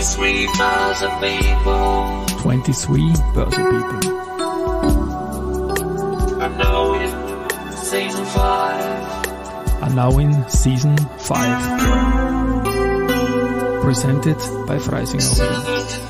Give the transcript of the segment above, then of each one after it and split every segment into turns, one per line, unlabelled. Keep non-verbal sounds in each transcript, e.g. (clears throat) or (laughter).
23,000 people.
23 Börse People.
are now in season 5.
Are now in season 5. Presented by Freisinger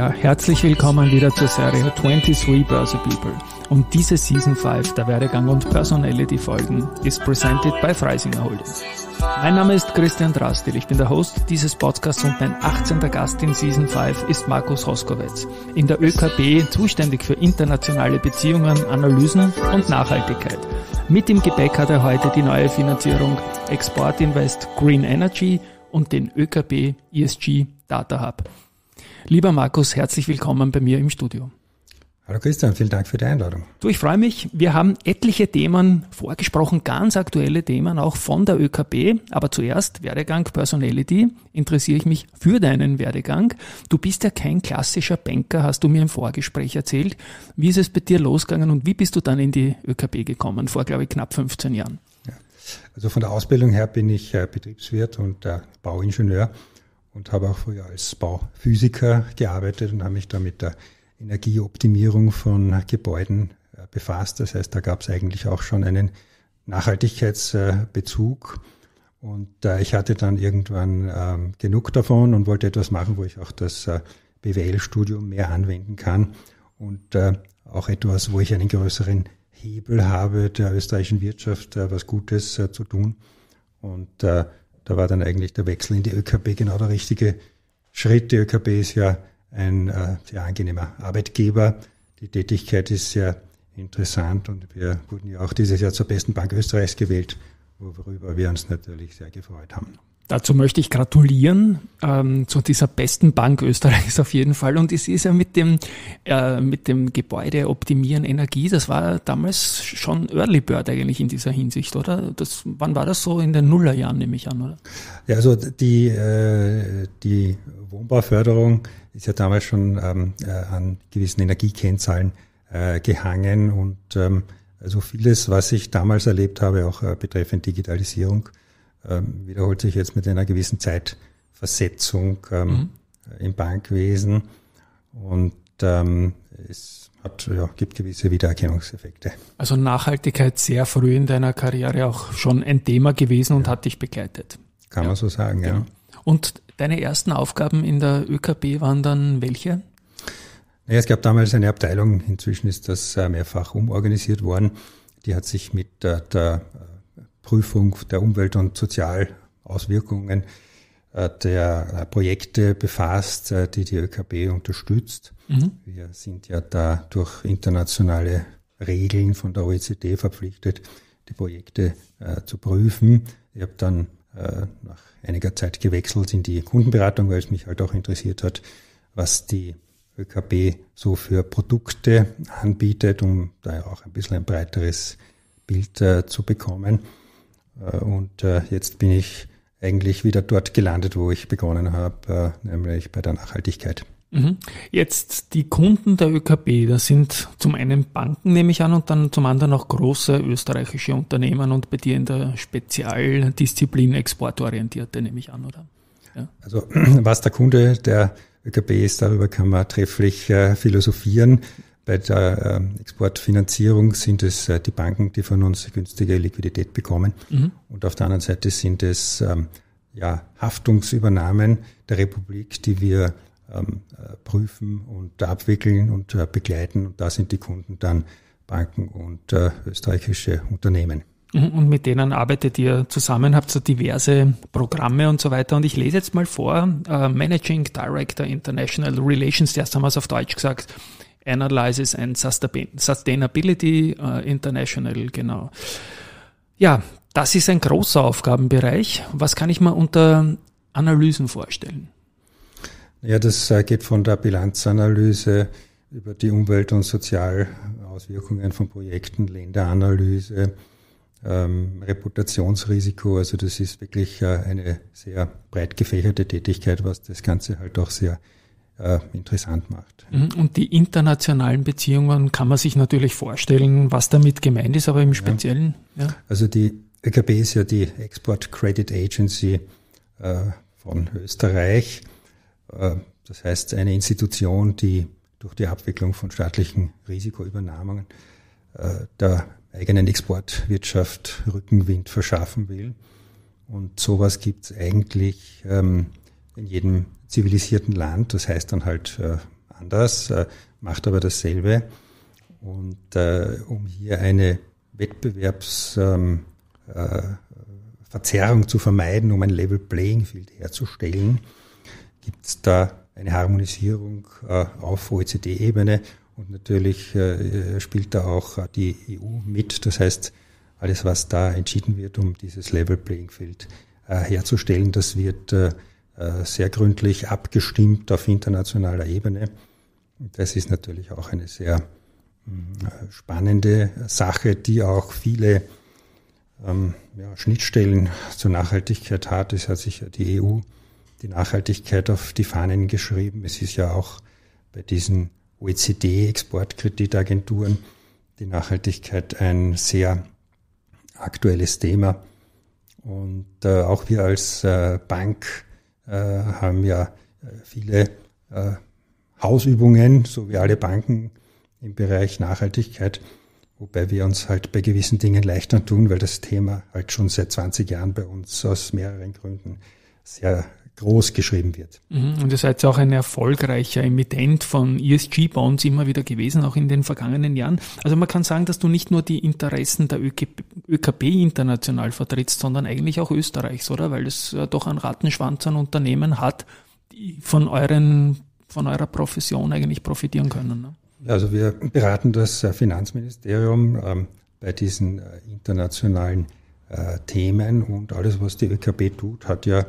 Ja, herzlich willkommen wieder zur Serie 23 Börse People. Und diese Season 5 der Werdegang und Personality Folgen ist presented by Freisinger Holding. Mein Name ist Christian Drastil, ich bin der Host dieses Podcasts und mein 18. Gast in Season 5 ist Markus Hoskowitz. In der ÖKB zuständig für internationale Beziehungen, Analysen und Nachhaltigkeit. Mit im Gepäck hat er heute die neue Finanzierung Export Invest Green Energy und den ÖKB ESG Data Hub. Lieber Markus, herzlich willkommen bei mir im Studio.
Hallo Christian, vielen Dank für die Einladung.
Du, ich freue mich. Wir haben etliche Themen vorgesprochen, ganz aktuelle Themen, auch von der ÖKB. Aber zuerst Werdegang, Personality. Interessiere ich mich für deinen Werdegang. Du bist ja kein klassischer Banker, hast du mir im Vorgespräch erzählt. Wie ist es bei dir losgegangen und wie bist du dann in die ÖKB gekommen? Vor, glaube ich, knapp 15 Jahren.
Ja. Also von der Ausbildung her bin ich äh, Betriebswirt und äh, Bauingenieur und habe auch früher als Bauphysiker gearbeitet und habe mich da mit der Energieoptimierung von Gebäuden äh, befasst. Das heißt, da gab es eigentlich auch schon einen Nachhaltigkeitsbezug. Und äh, ich hatte dann irgendwann ähm, genug davon und wollte etwas machen, wo ich auch das äh, BWL-Studium mehr anwenden kann und äh, auch etwas, wo ich einen größeren Hebel habe, der österreichischen Wirtschaft äh, was Gutes äh, zu tun. Und äh, da war dann eigentlich der Wechsel in die ÖKB genau der richtige Schritt. Die ÖKB ist ja ein äh, sehr angenehmer Arbeitgeber. Die Tätigkeit ist sehr interessant und wir wurden ja auch dieses Jahr zur besten Bank Österreichs gewählt, worüber wir uns natürlich sehr gefreut haben.
Dazu möchte ich gratulieren ähm, zu dieser besten Bank Österreichs auf jeden Fall. Und es ist ja mit dem, äh, mit dem Gebäude optimieren Energie, das war damals schon Early Bird eigentlich in dieser Hinsicht, oder? Das, wann war das so? In den Nullerjahren nehme ich an, oder?
Ja, also die, äh, die Wohnbauförderung ist ja damals schon ähm, äh, an gewissen Energiekennzahlen äh, gehangen und ähm, also vieles, was ich damals erlebt habe, auch äh, betreffend Digitalisierung, ähm, wiederholt sich jetzt mit einer gewissen Zeitversetzung ähm, mhm. im Bankwesen und ähm, es hat, ja, gibt gewisse Wiedererkennungseffekte.
Also Nachhaltigkeit sehr früh in deiner Karriere auch schon ein Thema gewesen und hat dich begleitet.
Kann ja. man so sagen, genau. ja.
Und deine ersten Aufgaben in der ÖKB waren dann welche?
Naja, es gab damals eine Abteilung, inzwischen ist das äh, mehrfach umorganisiert worden. Die hat sich mit der, der Prüfung der Umwelt- und Sozialauswirkungen äh, der äh, Projekte befasst, die die ÖKB unterstützt. Mhm. Wir sind ja da durch internationale Regeln von der OECD verpflichtet, die Projekte zu prüfen. Ich habe dann nach einiger Zeit gewechselt in die Kundenberatung, weil es mich halt auch interessiert hat, was die ÖKB so für Produkte anbietet, um da auch ein bisschen ein breiteres Bild äh, zu bekommen. Äh, und äh, jetzt bin ich eigentlich wieder dort gelandet, wo ich begonnen habe, äh, nämlich bei der Nachhaltigkeit.
Mhm. Jetzt die Kunden der ÖKB, das sind zum einen Banken, nehme ich an, und dann zum anderen auch große österreichische Unternehmen und bei dir in der Spezialdisziplin exportorientierte, nehme ich an, oder?
Ja. Also (clears throat) was der Kunde der ÖKB ist, darüber kann man trefflich äh, philosophieren. Bei der äh, Exportfinanzierung sind es äh, die Banken, die von uns günstige Liquidität bekommen. Mhm. Und auf der anderen Seite sind es ähm, ja, Haftungsübernahmen der Republik, die wir ähm, äh, prüfen und abwickeln und äh, begleiten. Und da sind die Kunden dann Banken und äh, österreichische Unternehmen.
Mhm, und mit denen arbeitet ihr zusammen, habt so diverse Programme und so weiter. Und ich lese jetzt mal vor, uh, Managing Director International Relations, erst haben wir es auf Deutsch gesagt, Analysis and Sustainability uh, International, genau. Ja, das ist ein großer Aufgabenbereich. Was kann ich mir unter Analysen vorstellen?
Ja, das äh, geht von der Bilanzanalyse über die Umwelt- und Sozialauswirkungen von Projekten, Länderanalyse, ähm, Reputationsrisiko. Also das ist wirklich äh, eine sehr breit gefächerte Tätigkeit, was das Ganze halt auch sehr äh, interessant macht.
Mhm. Und die internationalen Beziehungen kann man sich natürlich vorstellen, was damit gemeint ist, aber im Speziellen.
Ja. Ja. Also die ÖKB ist ja die Export Credit Agency äh, von Österreich. Äh, das heißt, eine Institution, die durch die Abwicklung von staatlichen Risikoübernahmungen äh, der eigenen Exportwirtschaft Rückenwind verschaffen will. Und sowas gibt es eigentlich ähm, in jedem zivilisierten Land. Das heißt dann halt äh, anders, äh, macht aber dasselbe. Und äh, um hier eine Wettbewerbsverzerrung ähm, äh, zu vermeiden, um ein Level Playing Field herzustellen, gibt es da eine Harmonisierung äh, auf OECD-Ebene und natürlich äh, spielt da auch die EU mit. Das heißt, alles, was da entschieden wird, um dieses Level Playing Field herzustellen, das wird sehr gründlich abgestimmt auf internationaler Ebene. Das ist natürlich auch eine sehr äh, spannende Sache, die auch viele ähm, ja, Schnittstellen zur Nachhaltigkeit hat. Es hat sich ja die EU die Nachhaltigkeit auf die Fahnen geschrieben. Es ist ja auch bei diesen OECD-Exportkreditagenturen die Nachhaltigkeit ein sehr aktuelles Thema. Und äh, auch wir als äh, Bank äh, haben ja äh, viele äh, Hausübungen, so wie alle Banken im Bereich Nachhaltigkeit, wobei wir uns halt bei gewissen Dingen leichter tun, weil das Thema halt schon seit 20 Jahren bei uns aus mehreren Gründen sehr groß geschrieben wird.
Mhm. Und ihr seid ja auch ein erfolgreicher Emittent von ESG-Bonds immer wieder gewesen, auch in den vergangenen Jahren. Also man kann sagen, dass du nicht nur die Interessen der ÖKB international vertrittst, sondern eigentlich auch Österreichs, oder? Weil es ja doch einen Rattenschwanz an Unternehmen hat, die von euren, von eurer Profession eigentlich profitieren können. Ne?
Also wir beraten das äh, Finanzministerium ähm, bei diesen äh, internationalen äh, Themen und alles, was die ÖKB tut, hat ja äh,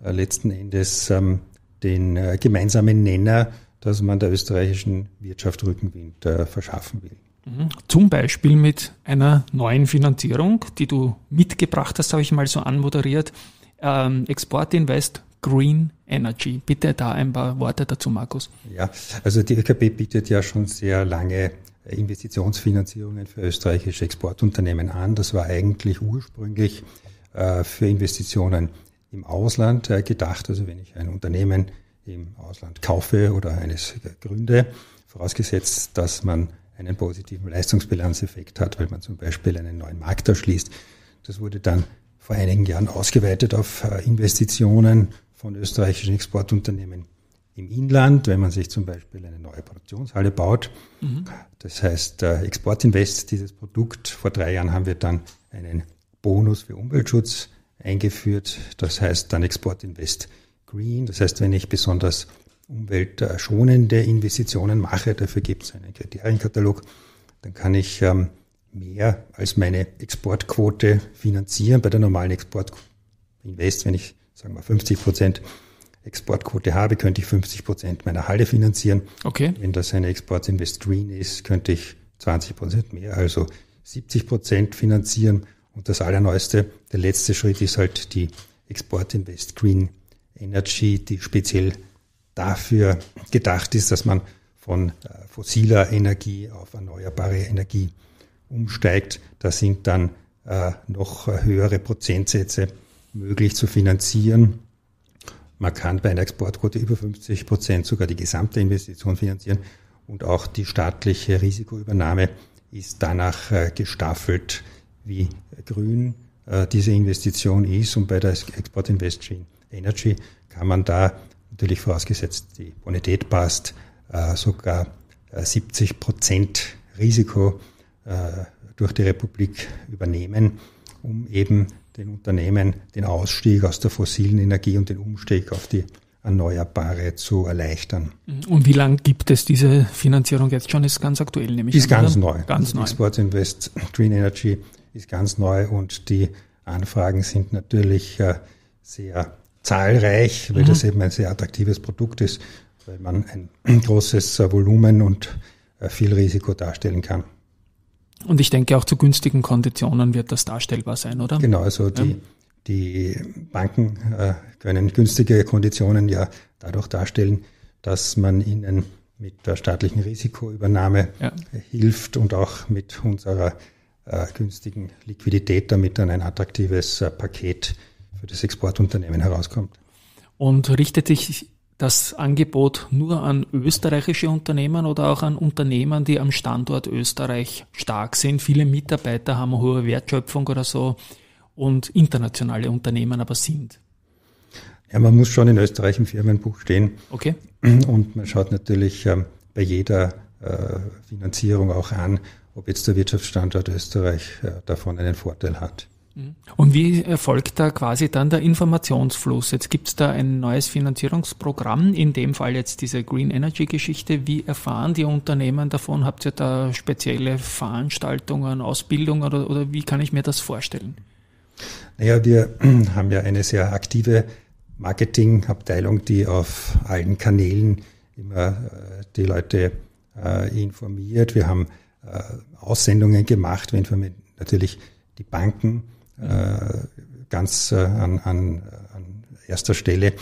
letzten Endes ähm, den äh, gemeinsamen Nenner, dass man der österreichischen Wirtschaft Rückenwind äh, verschaffen will.
Mhm. Zum Beispiel mit einer neuen Finanzierung, die du mitgebracht hast, habe ich mal so anmoderiert. Ähm, Export Invest Green Energy. Bitte da ein paar Worte dazu, Markus.
Ja, also die ÖKB bietet ja schon sehr lange Investitionsfinanzierungen für österreichische Exportunternehmen an. Das war eigentlich ursprünglich äh, für Investitionen im Ausland äh, gedacht. Also wenn ich ein Unternehmen im Ausland kaufe oder eines gründe, vorausgesetzt, dass man einen positiven Leistungsbilanzeffekt hat, weil man zum Beispiel einen neuen Markt erschließt. Das wurde dann vor einigen Jahren ausgeweitet auf äh, Investitionen von österreichischen Exportunternehmen im Inland, wenn man sich zum Beispiel eine neue Produktionshalle baut. Mhm. Das heißt, äh, Exportinvest, dieses Produkt, vor drei Jahren haben wir dann einen Bonus für Umweltschutz eingeführt. Das heißt dann Export Invest Green. Das heißt, wenn ich besonders umweltschonende Investitionen mache, dafür gibt es einen Kriterienkatalog, dann kann ich ähm, mehr als meine Exportquote finanzieren. Bei der normalen Export Invest, wenn ich sagen wir 50 Prozent Exportquote habe, könnte ich 50 Prozent meiner Halle finanzieren.
Okay.
Wenn das eine Export Invest Green ist, könnte ich 20 Prozent mehr, also 70 Prozent finanzieren. Und das Allerneueste, der letzte Schritt ist halt die Export Invest Green Energy, die speziell dafür gedacht ist, dass man von äh, fossiler Energie auf erneuerbare Energie umsteigt. Da sind dann äh, noch höhere Prozentsätze möglich zu finanzieren. Man kann bei einer Exportquote über 50 Prozent sogar die gesamte Investition finanzieren und auch die staatliche Risikoübernahme ist danach äh, gestaffelt wie grün äh, diese Investition ist. Und bei der Export Invest Energy kann man da natürlich vorausgesetzt, die Bonität passt, äh, sogar 70 äh, Prozent Risiko äh, durch die Republik übernehmen, um eben den Unternehmen den Ausstieg aus der fossilen Energie und den Umstieg auf die Erneuerbare zu erleichtern.
Und wie lange gibt es diese Finanzierung jetzt schon? Ist ganz aktuell, nämlich.
Ist ganz neu.
Ganz neu.
Export Invest Green Energy ist ganz neu und die Anfragen sind natürlich äh, sehr zahlreich, weil mhm. das eben ein sehr attraktives Produkt ist, weil man ein (clears throat) großes äh, Volumen und äh, viel Risiko darstellen kann.
Und ich denke, auch zu günstigen Konditionen wird das darstellbar sein, oder?
Genau, also die, ja. die Banken können günstige Konditionen ja dadurch darstellen, dass man ihnen mit der staatlichen Risikoübernahme ja. hilft und auch mit unserer günstigen Liquidität, damit dann ein attraktives äh, Paket für das Exportunternehmen herauskommt.
Und richtet sich das Angebot nur an österreichische Unternehmen oder auch an Unternehmen, die am Standort Österreich stark sind? Viele Mitarbeiter haben eine hohe Wertschöpfung oder so und internationale Unternehmen aber sind.
Ja, man muss schon in Österreich im Firmenbuch stehen.
Okay.
Und man schaut natürlich ähm, bei jeder äh, Finanzierung auch an, ob jetzt der Wirtschaftsstandort Österreich äh, davon einen Vorteil hat.
Mhm. Und wie erfolgt da quasi dann der Informationsfluss? Jetzt gibt es da ein neues Finanzierungsprogramm, in dem Fall jetzt diese Green Energy Geschichte. Wie erfahren die Unternehmen davon? Habt ihr da spezielle Veranstaltungen, Ausbildungen oder, oder wie kann ich mir das vorstellen?
Naja, wir (clears throat) haben ja eine sehr aktive Marketingabteilung, die auf allen Kanälen immer äh, die Leute äh, informiert. Wir haben äh, Aussendungen gemacht, wenn wir natürlich die Banken ganz an, an, an erster Stelle,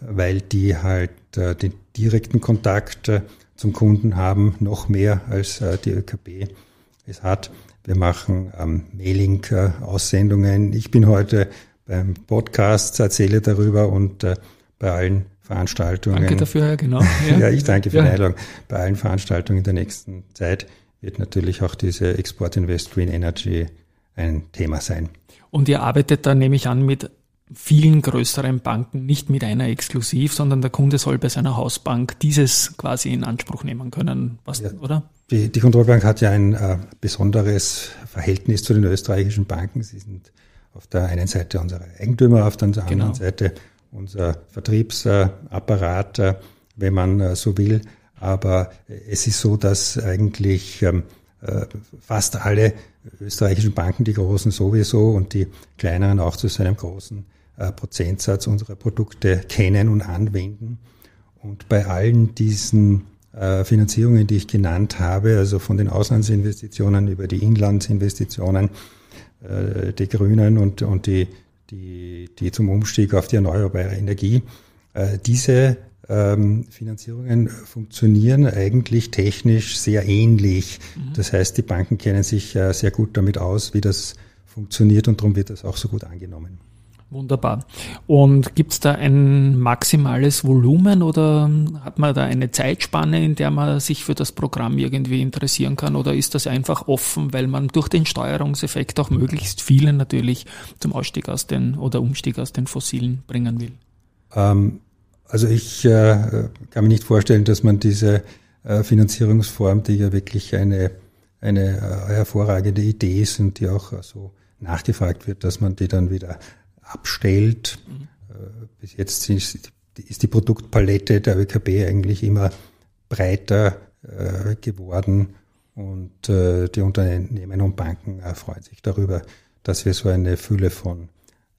weil die halt den direkten Kontakt zum Kunden haben, noch mehr als die ÖKB es hat. Wir machen ähm, Mailing-Aussendungen. Ich bin heute beim Podcast, erzähle darüber und äh, bei allen Veranstaltungen.
Danke dafür, genau. (laughs)
Ja, ja ich danke für ja. die Einladung. Bei allen Veranstaltungen in der nächsten Zeit wird natürlich auch diese Export Invest Green Energy ein Thema sein.
Und ihr arbeitet da, nehme ich an, mit vielen größeren Banken, nicht mit einer exklusiv, sondern der Kunde soll bei seiner Hausbank dieses quasi in Anspruch nehmen können, was, ja, oder?
Die, die Kontrollbank hat ja ein äh, besonderes Verhältnis zu den österreichischen Banken. Sie sind auf der einen Seite unsere Eigentümer, auf der anderen genau. Seite unser Vertriebsapparat, äh, wenn man äh, so will. Aber es ist so, dass eigentlich ähm, äh, fast alle österreichischen Banken, die großen sowieso und die kleineren auch zu so einem großen Prozentsatz unsere Produkte kennen und anwenden. Und bei allen diesen Finanzierungen, die ich genannt habe, also von den Auslandsinvestitionen über die Inlandsinvestitionen, äh, die Grünen und, und die, die, die zum Umstieg auf die erneuerbare Energie. Äh, diese ähm, Finanzierungen funktionieren eigentlich technisch sehr ähnlich. Mhm. Das heißt, die Banken kennen sich äh, sehr gut damit aus, wie das funktioniert und darum wird das auch so gut angenommen.
Wunderbar. Und gibt es da ein maximales Volumen oder hat man da eine Zeitspanne, in der man sich für das Programm irgendwie interessieren kann? Oder ist das einfach offen, weil man durch den Steuerungseffekt auch möglichst viele natürlich zum Ausstieg aus den oder Umstieg aus den Fossilen bringen will?
Ähm, also ich äh, kann mir nicht vorstellen, dass man diese äh, Finanzierungsform, die ja wirklich eine, eine äh, hervorragende Idee ist und die auch so nachgefragt wird, dass man die dann wieder abstellt. Mhm. Bis jetzt ist, ist, die Produktpalette der ÖKB eigentlich immer breiter äh, geworden und äh, die Unternehmen und Banken äh, freuen sich darüber, dass wir so eine Fülle von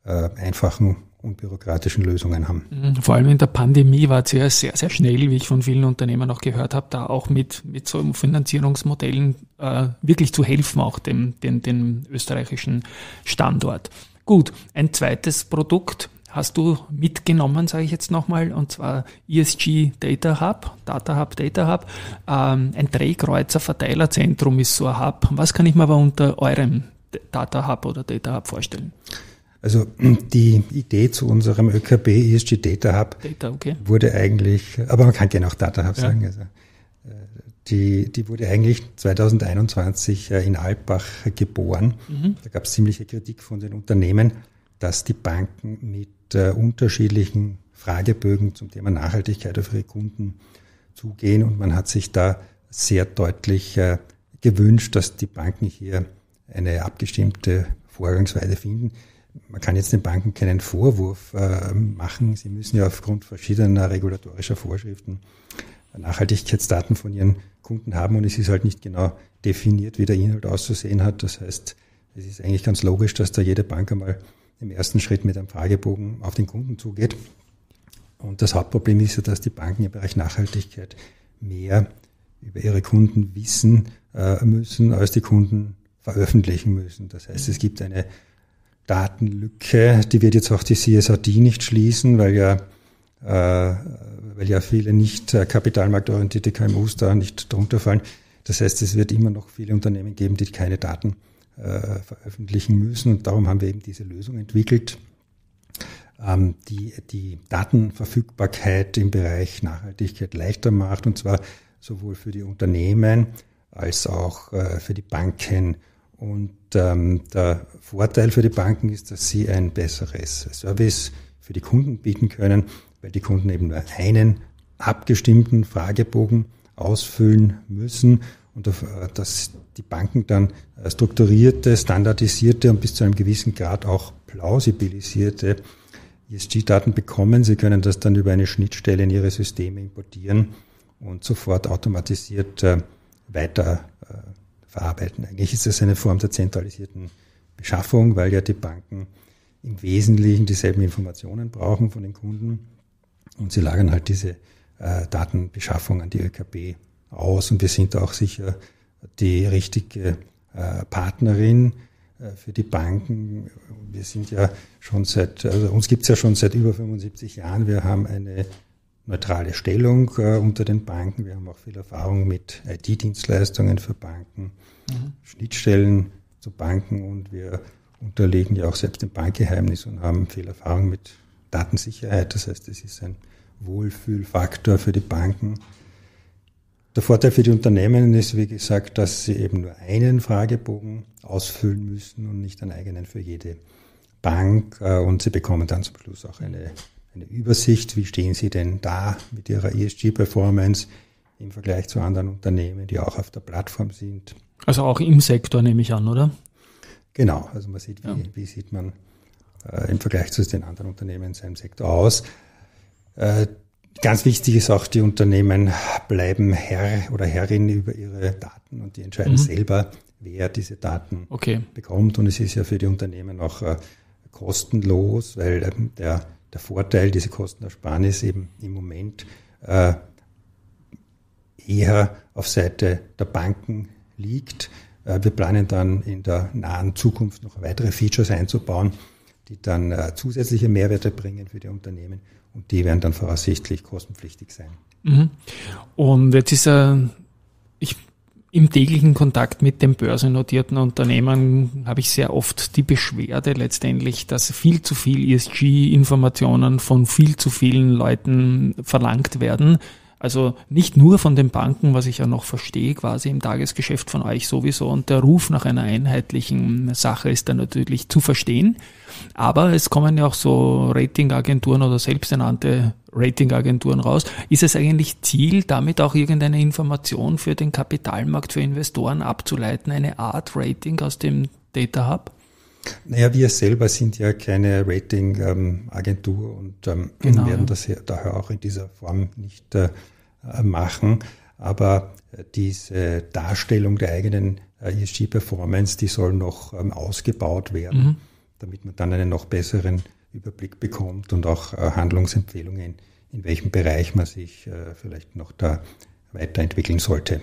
äh, einfachen unbürokratischen Lösungen haben.
Mhm. Vor allem in der Pandemie war es ja sehr, sehr schnell, wie ich von vielen Unternehmen auch gehört habe, da auch mit, mit so Finanzierungsmodellen äh, wirklich zu helfen, auch dem, dem, dem österreichischen Standort. Gut, ein zweites Produkt hast du mitgenommen, sage ich jetzt nochmal, und zwar ESG Data Hub, Data Hub, Data Hub. Ähm, ein Drehkreuzer Verteilerzentrum ist so ein Hub. Was kann ich mir aber unter eurem Data Hub oder Data Hub vorstellen?
Also (clears throat) die Idee zu unserem ÖKB ESG Data Hub Data, okay. wurde eigentlich, aber man kann gerne auch Data Hub ja. sagen. Also, die, die wurde eigentlich 2021 äh, in Alpbach geboren. Mhm. Da gab es ziemliche Kritik von den Unternehmen, dass die Banken mit äh, unterschiedlichen Fragebögen zum Thema Nachhaltigkeit auf ihre Kunden zugehen. Und man hat sich da sehr deutlich äh, gewünscht, dass die Banken hier eine abgestimmte Vorgangsweise finden. Man kann jetzt den Banken keinen Vorwurf äh, machen. Sie müssen ja aufgrund verschiedener regulatorischer Vorschriften Nachhaltigkeitsdaten von ihren Kunden haben und es ist halt nicht genau definiert, wie der Inhalt auszusehen hat. Das heißt, es ist eigentlich ganz logisch, dass da jede Bank einmal im ersten Schritt mit einem Fragebogen auf den Kunden zugeht. Und das Hauptproblem ist ja, dass die Banken im Bereich Nachhaltigkeit mehr über ihre Kunden wissen äh, müssen, als die Kunden veröffentlichen müssen. Das heißt, es gibt eine Datenlücke, die wird jetzt auch die CSRD nicht schließen, weil ja weil ja viele nicht kapitalmarktorientierte KMUs da nicht drunter fallen. Das heißt, es wird immer noch viele Unternehmen geben, die keine Daten veröffentlichen müssen. Und darum haben wir eben diese Lösung entwickelt, ähm, die die Datenverfügbarkeit im Bereich Nachhaltigkeit leichter macht, und zwar sowohl für die Unternehmen als auch äh, für die Banken. Und ähm, der Vorteil für die Banken ist, dass sie ein besseres Service für die Kunden bieten können, weil die Kunden eben nur einen abgestimmten Fragebogen ausfüllen müssen und äh, dass die Banken dann äh, strukturierte, standardisierte und bis zu einem gewissen Grad auch plausibilisierte ESG-Daten bekommen. Sie können das dann über eine Schnittstelle in Ihre Systeme importieren und sofort automatisiert äh, weiter verarbeiten. Eigentlich ist das eine Form der zentralisierten Beschaffung, weil ja die Banken im Wesentlichen dieselben Informationen brauchen von den Kunden und sie lagern halt diese äh, Datenbeschaffung an die ÖKB aus und wir sind auch sicher die richtige äh, Partnerin äh, für die Banken. Wir sind ja schon seit, also uns gibt es ja schon seit über 75 Jahren. Wir haben eine neutrale Stellung äh, unter den Banken. Wir haben auch viel Erfahrung mit IT-Dienstleistungen für Banken, mhm. Schnittstellen zu Banken und wir unterliegen ja auch selbst dem Bankgeheimnis und haben viel Erfahrung mit Datensicherheit. Das heißt, es ist ein Wohlfühlfaktor für die Banken. Der Vorteil für die Unternehmen ist, wie gesagt, dass sie eben nur einen Fragebogen ausfüllen müssen und nicht einen eigenen für jede Bank. Äh, und sie bekommen dann zum Schluss auch eine, eine Übersicht, wie stehen sie denn da mit ihrer ESG-Performance im Vergleich zu anderen Unternehmen, die auch auf der Plattform sind.
Also auch im Sektor nehme ich an, oder?
Genau, also man sieht, wie, ja. wie sieht man äh, im Vergleich zu den anderen Unternehmen in seinem Sektor aus. Äh, Ganz wichtig ist auch, die Unternehmen bleiben Herr oder Herrin über ihre Daten und die entscheiden mhm. selber, wer diese Daten okay. bekommt. Und es ist ja für die Unternehmen auch äh, kostenlos, weil ähm, der, der Vorteil, diese Kostenersparnis eben im Moment äh, eher auf Seite der Banken liegt. Äh, wir planen dann in der nahen Zukunft noch weitere Features einzubauen, die dann äh, zusätzliche Mehrwerte bringen für die Unternehmen und die werden dann voraussichtlich kostenpflichtig sein.
Mhm. Und jetzt ist ich, im täglichen Kontakt mit den börsennotierten Unternehmen habe ich sehr oft die Beschwerde letztendlich, dass viel zu viel ESG-Informationen von viel zu vielen Leuten verlangt werden also nicht nur von den Banken, was ich ja noch verstehe, quasi im Tagesgeschäft von euch sowieso. Und der Ruf nach einer einheitlichen Sache ist dann natürlich zu verstehen. Aber es kommen ja auch so Ratingagenturen oder selbsternannte Ratingagenturen raus. Ist es eigentlich Ziel, damit auch irgendeine Information für den Kapitalmarkt, für Investoren abzuleiten, eine Art Rating aus dem Data Hub?
Naja, wir selber sind ja keine Ratingagentur und ähm, genau, werden das ja daher auch in dieser Form nicht äh, machen. Aber äh, diese Darstellung der eigenen äh, ESG-Performance, die soll noch ähm, ausgebaut werden, mhm. Damit man dann einen noch besseren Überblick bekommt und auch äh, Handlungsempfehlungen, in welchem Bereich man sich äh, vielleicht noch da weiterentwickeln sollte.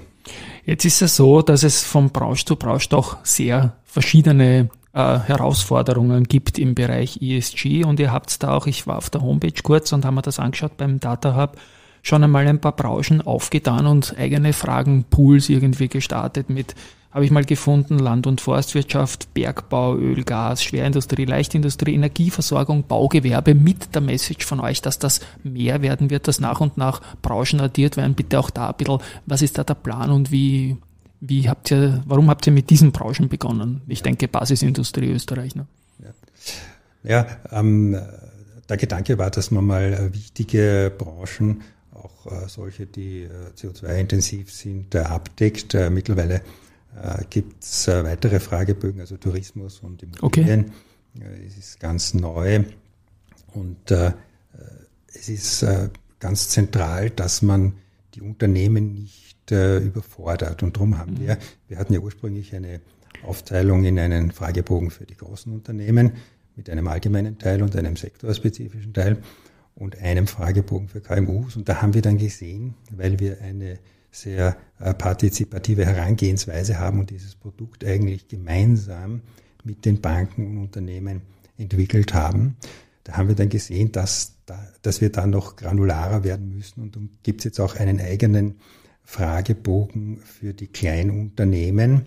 Jetzt ist es so, dass es von Branche zu Branche doch sehr verschiedene äh, Herausforderungen gibt im Bereich ESG und ihr habt da auch, ich war auf der Homepage kurz und haben mir das angeschaut beim Data Hub, schon einmal ein paar Branchen aufgetan und eigene Fragenpools irgendwie gestartet mit, habe ich mal gefunden, Land- und Forstwirtschaft, Bergbau, Öl, Gas, Schwerindustrie, Leichtindustrie, Energieversorgung, Baugewerbe mit der Message von euch, dass das mehr werden wird, dass nach und nach Branchen addiert werden. Bitte auch da ein bisschen, was ist da der Plan und wie wie habt ihr, warum habt ihr mit diesen Branchen begonnen? Ich denke Basisindustrie Österreich. Ne?
Ja, ja ähm, der Gedanke war, dass man mal äh, wichtige Branchen, auch äh, solche, die äh, CO2-intensiv sind, abdeckt. Mittlerweile äh, gibt es weitere Fragebögen, also Tourismus und Immobilien. Okay. es ist ganz neu und es ist ganz zentral, dass man die Unternehmen nicht äh, überfordert. Und darum haben wir, wir hatten ja ursprünglich eine Aufteilung in einen Fragebogen für die großen Unternehmen mit einem allgemeinen Teil und einem sektorspezifischen Teil und einem Fragebogen für KMUs. Und da haben wir dann gesehen, weil wir eine sehr äh, partizipative Herangehensweise haben und dieses Produkt eigentlich gemeinsam mit den Banken und Unternehmen entwickelt haben, da haben wir dann gesehen, dass da, dass wir da noch granularer werden müssen. Und darum gibt es jetzt auch einen eigenen Fragebogen für die Kleinunternehmen.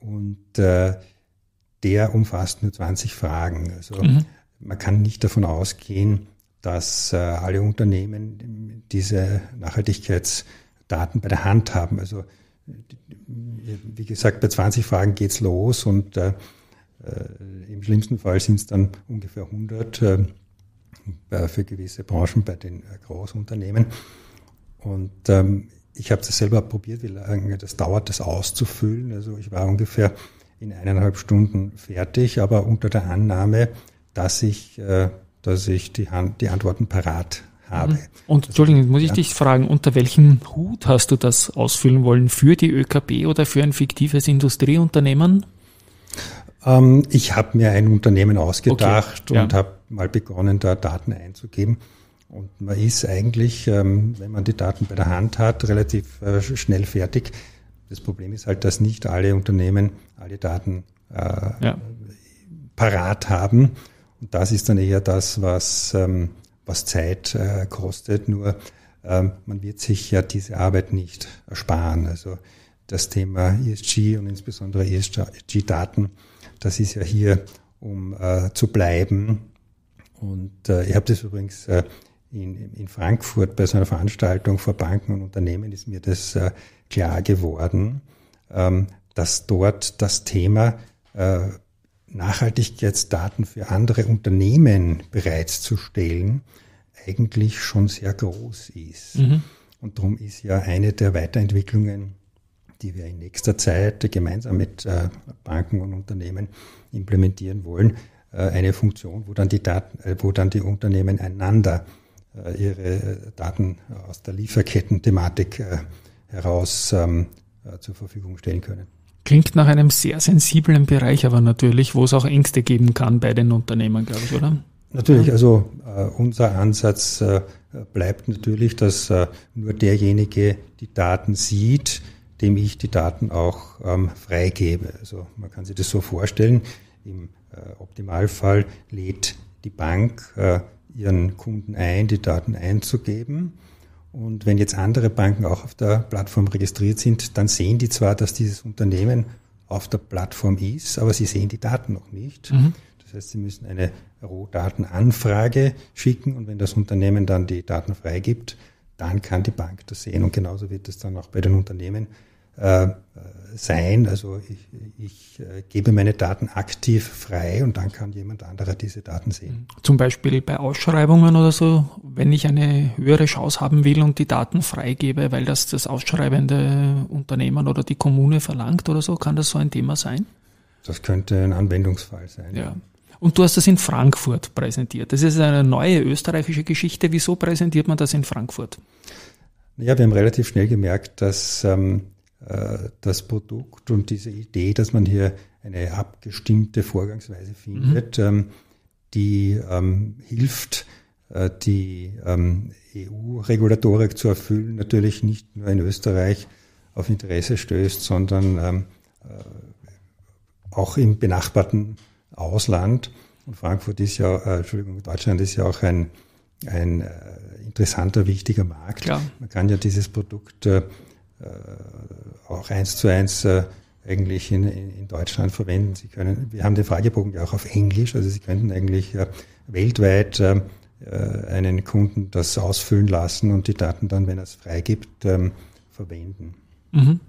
Und äh, der umfasst nur 20 Fragen. Also mhm. man kann nicht davon ausgehen, dass äh, alle Unternehmen diese Nachhaltigkeitsdaten bei der Hand haben. Also wie gesagt, bei 20 Fragen geht's los und äh, äh, im schlimmsten Fall sind es dann ungefähr 100 äh, für gewisse Branchen bei den äh, Großunternehmen. Und ähm, ich habe das selber probiert, wie lange das dauert, das auszufüllen. Also ich war ungefähr in eineinhalb Stunden fertig, aber unter der Annahme, dass ich, äh, dass ich die, Hand, die Antworten parat habe. Mhm.
Und Entschuldigung, muss ich ja. dich fragen, unter welchem Hut hast du das ausfüllen wollen? Für die ÖKB oder für ein fiktives Industrieunternehmen?
Ähm, ich habe mir ein Unternehmen ausgedacht okay. und ja. habe mal begonnen, da Daten einzugeben. Und man ist eigentlich, ähm, wenn man die Daten bei der Hand hat, relativ äh, schnell fertig. Das Problem ist halt, dass nicht alle Unternehmen alle Daten äh, ja. parat haben. Und das ist dann eher das, was, ähm, was Zeit äh, kostet. Nur ähm, man wird sich ja diese Arbeit nicht ersparen. Also das Thema ESG und insbesondere ESG-Daten, das ist ja hier, um äh, zu bleiben. Und äh, ich habe das übrigens äh, in, in Frankfurt bei so einer Veranstaltung vor Banken und Unternehmen ist mir das äh, klar geworden, ähm, dass dort das Thema äh, Nachhaltigkeitsdaten für andere Unternehmen bereits zu stellen, eigentlich schon sehr groß ist. Mhm. Und darum ist ja eine der Weiterentwicklungen, die wir in nächster Zeit gemeinsam mit äh, Banken und Unternehmen implementieren wollen, äh, eine Funktion, wo dann die Daten, äh, wo dann die Unternehmen einander ihre Daten aus der Lieferketten-Thematik heraus ähm, äh, zur Verfügung stellen können.
Klingt nach einem sehr sensiblen Bereich, aber natürlich, wo es auch Ängste geben kann bei den Unternehmen, glaube ich, oder?
Natürlich, also äh, unser Ansatz äh, bleibt natürlich, dass äh, nur derjenige die Daten sieht, dem ich die Daten auch ähm, freigebe. Also man kann sich das so vorstellen, im äh, Optimalfall lädt die Bank äh, ihren Kunden ein, die Daten einzugeben. Und wenn jetzt andere Banken auch auf der Plattform registriert sind, dann sehen die zwar, dass dieses Unternehmen auf der Plattform ist, aber sie sehen die Daten noch nicht. Mhm. Das heißt, sie müssen eine Rohdatenanfrage schicken und wenn das Unternehmen dann die Daten freigibt, dann kann die Bank das sehen. Und genauso wird es dann auch bei den Unternehmen äh, sein. Also ich, ich äh, gebe meine Daten aktiv frei und dann kann jemand anderer diese Daten sehen.
Zum Beispiel bei Ausschreibungen oder so, wenn ich eine höhere Chance haben will und die Daten freigebe, weil das das ausschreibende Unternehmen oder die Kommune verlangt oder so, kann das so ein Thema sein?
Das könnte ein Anwendungsfall sein.
Ja. Und du hast das in Frankfurt präsentiert. Das ist eine neue österreichische Geschichte. Wieso präsentiert man das in Frankfurt?
Ja, wir haben relativ schnell gemerkt, dass ähm, äh, das Produkt und diese Idee, dass man hier eine abgestimmte Vorgangsweise findet, mhm. ähm, die ähm, hilft, äh, die ähm, EU-Regulatorik zu erfüllen, natürlich nicht nur in Österreich auf Interesse stößt, sondern ähm, äh, auch im benachbarten Ausland. Und Frankfurt ist ja, äh, Entschuldigung, Deutschland ist ja auch ein, ein äh, interessanter, wichtiger Markt. Klar. Man kann ja dieses Produkt äh, auch eins zu eins äh, eigentlich in, in, Deutschland verwenden. Sie können, wir haben den Fragebogen ja auch auf Englisch, also Sie könnten eigentlich äh, weltweit äh, einen Kunden das ausfüllen lassen und die Daten dann, wenn er es freigibt, ähm, verwenden.
Mhm.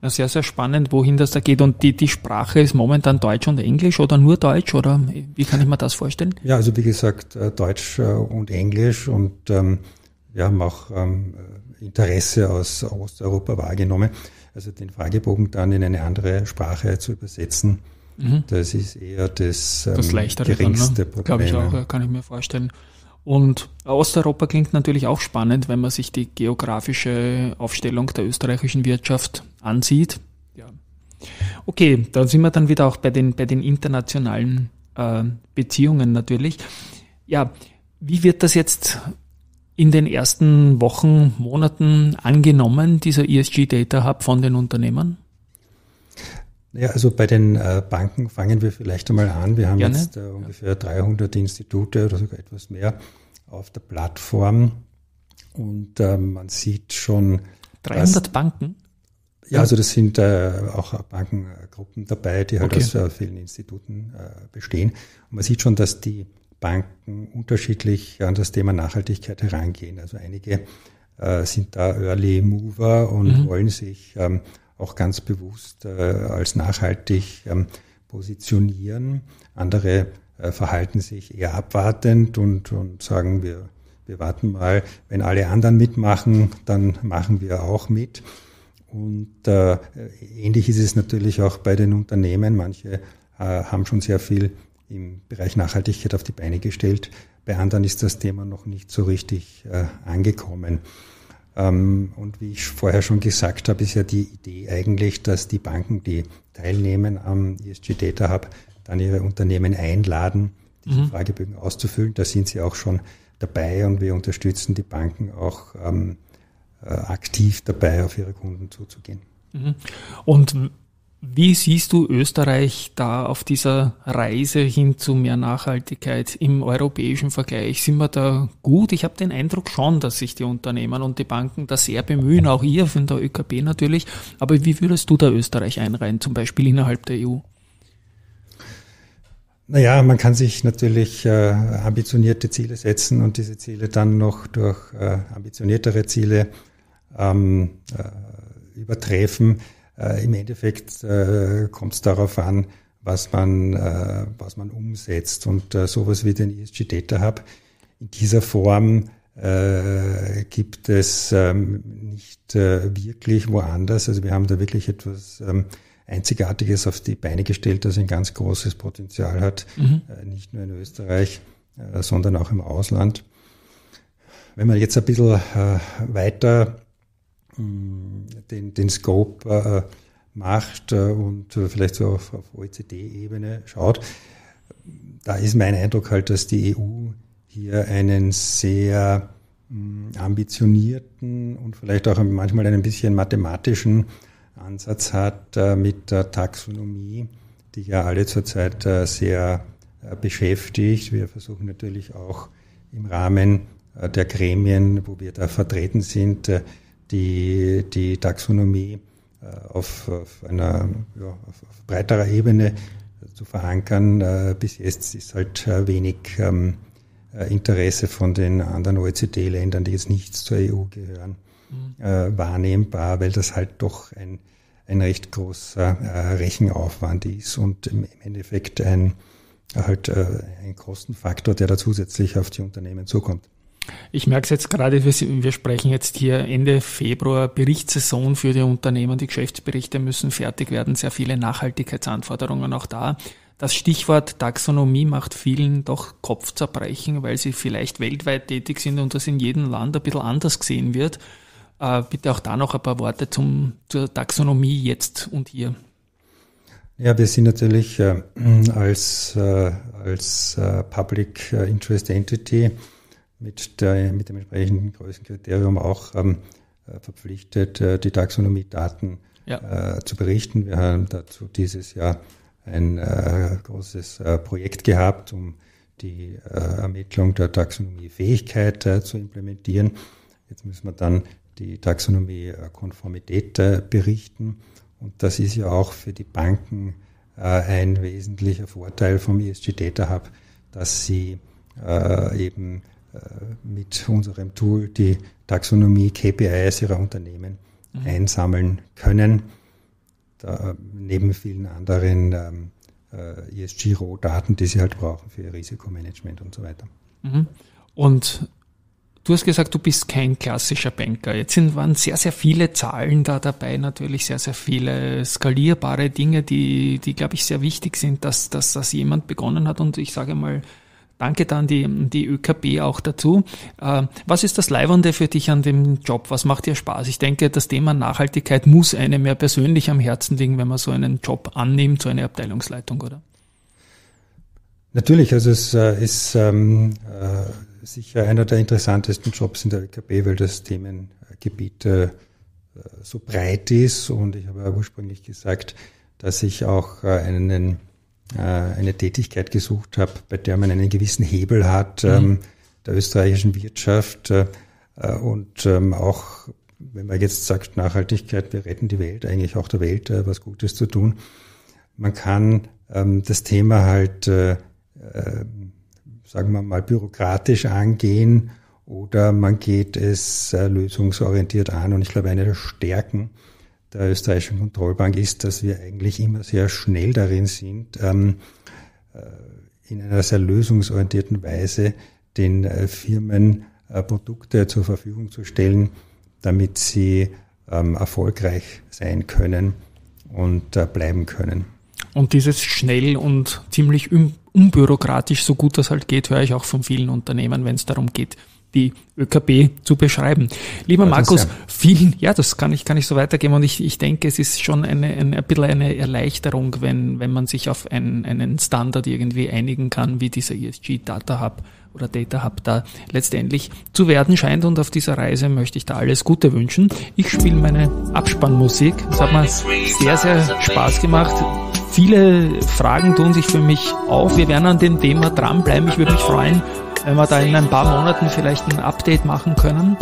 Na, sehr, sehr spannend, wohin das da geht. Und die, die Sprache ist momentan Deutsch und Englisch oder nur Deutsch oder wie kann ich mir das vorstellen?
Ja, also wie gesagt, Deutsch und Englisch und ähm, wir haben auch ähm, Interesse aus Osteuropa wahrgenommen. Also den Fragebogen dann in eine andere Sprache zu übersetzen, mhm. das ist eher das,
ähm, das geringste dann, ne? Problem. Glaube ich auch, kann ich mir vorstellen. Und Osteuropa klingt natürlich auch spannend, wenn man sich die geografische Aufstellung der österreichischen Wirtschaft ansieht. Ja. Okay, da sind wir dann wieder auch bei den, bei den internationalen äh, Beziehungen natürlich. Ja, wie wird das jetzt in den ersten Wochen, Monaten angenommen, dieser ESG Data Hub von den Unternehmen?
Ja, also bei den äh, Banken fangen wir vielleicht einmal an. Wir haben Gerne. jetzt äh, ungefähr 300 Institute oder sogar etwas mehr auf der Plattform. Und äh, man sieht schon.
300 dass, Banken?
Ja, also das sind äh, auch Bankengruppen dabei, die halt okay. aus äh, vielen Instituten äh, bestehen. Und man sieht schon, dass die Banken unterschiedlich an das Thema Nachhaltigkeit herangehen. Also einige äh, sind da Early Mover und mhm. wollen sich ähm, auch ganz bewusst äh, als nachhaltig ähm, positionieren. Andere äh, verhalten sich eher abwartend und, und sagen, wir, wir warten mal, wenn alle anderen mitmachen, dann machen wir auch mit. Und äh, ähnlich ist es natürlich auch bei den Unternehmen. Manche äh, haben schon sehr viel im Bereich Nachhaltigkeit auf die Beine gestellt. Bei anderen ist das Thema noch nicht so richtig äh, angekommen. Ähm, und wie ich vorher schon gesagt habe, ist ja die Idee eigentlich, dass die Banken, die teilnehmen am ESG Data Hub, dann ihre Unternehmen einladen, diese mhm. Fragebögen auszufüllen. Da sind sie auch schon dabei und wir unterstützen die Banken auch ähm, äh, aktiv dabei, auf ihre Kunden zuzugehen.
Mhm. Und wie siehst du Österreich da auf dieser Reise hin zu mehr Nachhaltigkeit im europäischen Vergleich? Sind wir da gut? Ich habe den Eindruck schon, dass sich die Unternehmen und die Banken da sehr bemühen, auch ihr von der ÖKB natürlich. Aber wie würdest du da Österreich einreihen, zum Beispiel innerhalb der EU?
Naja, man kann sich natürlich äh, ambitionierte Ziele setzen und diese Ziele dann noch durch äh, ambitioniertere Ziele ähm, äh, übertreffen. Äh, Im Endeffekt äh, kommt es darauf an, was man, äh, was man umsetzt. Und äh, sowas wie den ESG Data Hub in dieser Form äh, gibt es ähm, nicht äh, wirklich woanders. Also wir haben da wirklich etwas ähm, Einzigartiges auf die Beine gestellt, das ein ganz großes Potenzial hat, mhm. äh, nicht nur in Österreich, äh, sondern auch im Ausland. Wenn man jetzt ein bisschen äh, weiter den, den Scope äh, macht äh, und vielleicht so auf, auf OECD-Ebene schaut, da ist mein Eindruck halt, dass die EU hier einen sehr mh, ambitionierten und vielleicht auch manchmal einen bisschen mathematischen Ansatz hat äh, mit der Taxonomie, die ja alle zurzeit äh, sehr äh, beschäftigt. Wir versuchen natürlich auch im Rahmen äh, der Gremien, wo wir da vertreten sind, äh, die, die Taxonomie äh, auf, auf einer ja, auf, auf breiterer Ebene zu verankern. Äh, bis jetzt ist halt äh, wenig ähm, Interesse von den anderen OECD-Ländern, die jetzt nicht zur EU gehören, mhm. wahrnehmbar, weil das halt doch ein, ein recht großer Rechenaufwand ist und im Endeffekt ein, halt ein Kostenfaktor, der da zusätzlich auf die Unternehmen zukommt.
Ich merke es jetzt gerade, wir, sprechen jetzt hier Ende Februar, Berichtssaison für die Unternehmen, die Geschäftsberichte müssen fertig werden, sehr viele Nachhaltigkeitsanforderungen auch da. Das Stichwort Taxonomie macht vielen doch Kopfzerbrechen, weil sie vielleicht weltweit tätig sind und das in jedem Land ein bisschen anders gesehen wird. Äh, bitte auch da noch ein paar Worte zum, zur Taxonomie jetzt und hier.
Ja, wir sind natürlich äh, als, äh, als Public Interest Entity mit, der, mit dem entsprechenden Größenkriterium auch ähm, äh, verpflichtet, äh, die Taxonomie-Daten ja. äh, zu berichten. Wir haben dazu dieses Jahr ein äh, großes äh, Projekt gehabt, um die äh, Ermittlung der Taxonomie-Fähigkeit äh, zu implementieren. Jetzt müssen wir dann die Taxonomie-Konformität berichten. Und das ist ja auch für die Banken ein wesentlicher Vorteil vom ESG Data Hub, dass sie eben mit unserem Tool die Taxonomie KPIs ihrer Unternehmen mhm. einsammeln können. Da, neben vielen anderen ähm, äh, ESG-Rohdaten, die sie halt brauchen für ihr Risikomanagement und so weiter.
Mhm. Und du hast gesagt, du bist kein klassischer Banker. Jetzt sind, waren sehr, sehr viele Zahlen da dabei, natürlich sehr, sehr viele skalierbare Dinge, die, die glaube ich, sehr wichtig sind, dass, dass das jemand begonnen hat. Und ich sage mal, Danke dann die, die ÖKB auch dazu. Äh, was ist das Leibende für dich an dem Job? Was macht dir Spaß? Ich denke, das Thema Nachhaltigkeit muss einem mehr persönlich am Herzen liegen, wenn man so einen Job annimmt, so eine Abteilungsleitung, oder?
Natürlich, also es äh, ist ähm, äh, sicher einer der interessantesten Jobs in der ÖKB, weil das Themengebiet äh, so breit ist und ich habe ursprünglich gesagt, dass ich auch äh, einen äh, eine Tätigkeit gesucht habe, bei der man einen gewissen Hebel hat, mhm. ähm, der österreichischen Wirtschaft äh, und ähm, auch, wenn man jetzt sagt, Nachhaltigkeit, wir retten die Welt, eigentlich auch der Welt äh, was Gutes zu tun. Man kann ähm, das Thema halt, äh, äh, sagen wir mal, bürokratisch angehen oder man geht es äh, lösungsorientiert an. Und ich glaube, eine der Stärken der österreichischen Kontrollbank ist, dass wir eigentlich immer sehr schnell darin sind, ähm, äh, in einer sehr lösungsorientierten Weise den äh, Firmen äh, Produkte zur Verfügung zu stellen, damit sie ähm, erfolgreich sein können und bleiben können.
Und dieses schnell und ziemlich unbürokratisch, so gut das halt geht, höre ich auch von vielen Unternehmen, wenn es darum geht, die ÖKB zu beschreiben. Lieber das Markus, ja. vielen, ja, das kann ich, kann ich so weitergeben und ich, ich denke, es ist schon eine, eine, ein bisschen eine Erleichterung, wenn, wenn man sich auf einen, einen Standard irgendwie einigen kann, wie dieser ESG Data Hub oder Data Hub da letztendlich zu werden scheint und auf dieser Reise möchte ich da alles Gute wünschen. Ich spiele meine Abspannmusik. Es hat mir sehr, sehr Spaß gemacht. Viele Fragen tun sich für mich auf. Wir werden an dem Thema dranbleiben. Ich würde mich freuen, wenn wir da in ein paar Monaten vielleicht ein Update machen können.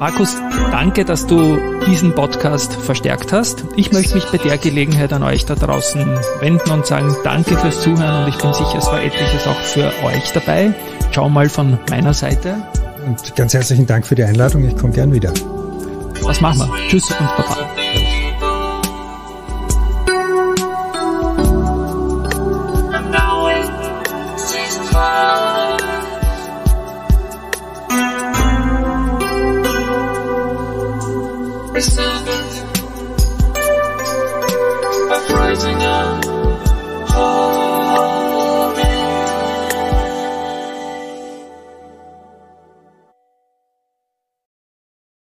Markus, danke, dass du diesen Podcast verstärkt hast. Ich möchte mich bei der Gelegenheit an euch da draußen wenden und sagen, danke fürs Zuhören und ich bin sicher, es war etliches auch für euch dabei. Schau mal von meiner Seite.
Und ganz herzlichen Dank für die Einladung. Ich komme gern wieder.
Das machen wir. Tschüss und Baba.
I'm freezing up